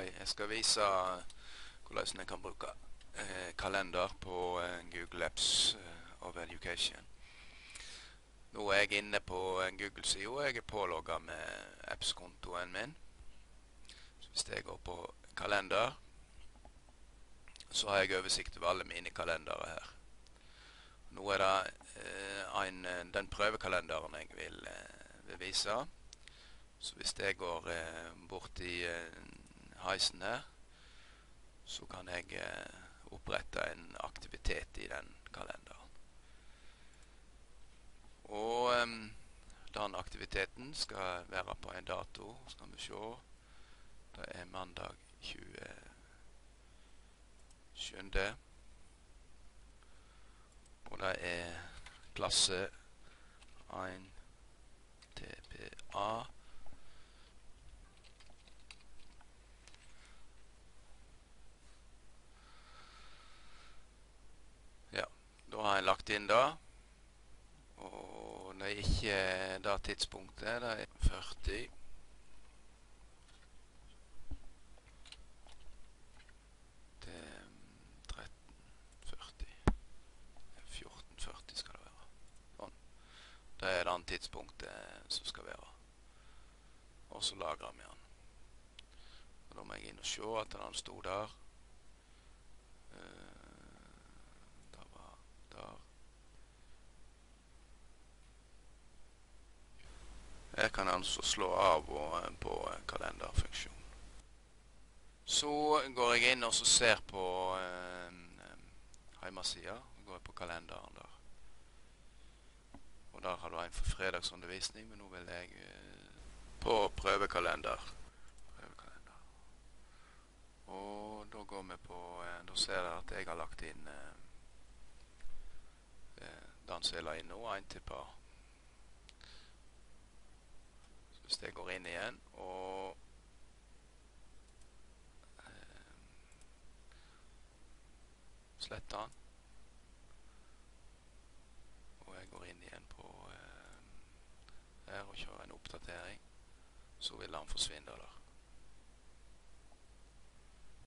Hei, jeg skal vise hvordan en kan bruke eh, kalender på eh, Google Apps eh, of Education. Nå er jeg inne på Google-side, og jeg er pålogga med apps-kontoen min. Hvis jeg går på kalender, så har jeg oversikt over alle mine kalendere her. Nå er det en, den prøvekalenderen jeg vil, vil vise. Hvis jeg går bort i eh, heisen her, så kan jeg eh, opprette en aktivitet i den kalenderen. Og eh, den aktiviteten skal være på en dato. Skal vi se. Det er mandag 27. Og det er klasse 1 TPA. Ja, da har jeg lagt inn da. Og det er ikke det tidspunktet. Det er 40. Til 13.40. 14.40 skal det være. Sånn. Det er det tidspunktet som skal være. Og så lagrer vi den. Da må jeg inn og se at den sto der. Eh, Det var der. Her kan altså slå av eh, på kalenderfunksjonen. Så går jeg inn og ser på eh, hjemmesida. Går jeg på kalenderen der. Og der har du en for fredagsundervisning, men nå vil jeg eh, på prøvekalender. prøvekalender. Og da går vi på eh, Da ser jeg at jeg har lagt inn eh, eh, den som jeg la inn nå, en til par. Så hvis jeg går inn igjen og eh, sletter den og jeg går inn igjen på eh, her og kjører en oppdatering, så vil den forsvinne der.